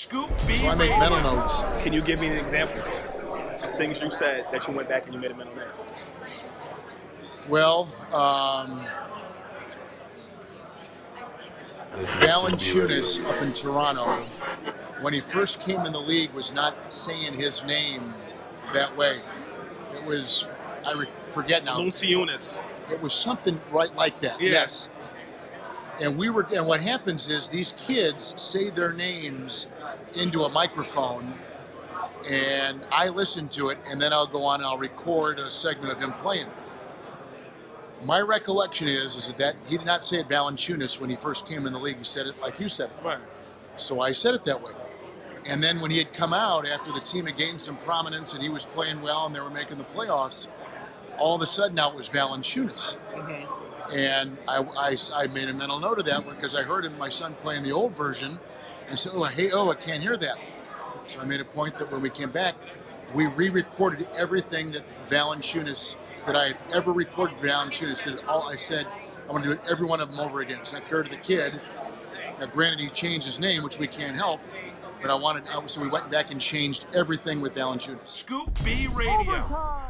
Scoop B So I make mental notes. Can you give me an example of things you said that you went back and you made a mental note? Well, um, Valanciunas up in Toronto, when he first came in the league, was not saying his name that way. It was, I re- forget now. Lunciunas. It was something right like that. Yeah. Yes. And we were, and what happens is these kids say their names into a microphone, and I listen to it, and then I'll go on and I'll record a segment of him playing. My recollection is, is that he did not say it Valanciunas when he first came in the league. He said it like you said it. Right. So I said it that way. And then when he had come out after the team had gained some prominence and he was playing well and they were making the playoffs, all of a sudden now it was Valanciunas. Mm-hmm. And I, I, I made a mental note of that because I heard him, my son playing the old version. And I said, oh, hey, oh, I can't hear that. So I made a point that when we came back, we re-recorded everything that Valanciunas, that I had ever recorded Valanciunas did. All I said, I'm going to do it every one of them over again. It's not fair to the kid. Now, granted, he changed his name, which we can't help, but I wanted, so we went back and changed everything with Valanciunas. Scoop B Radio.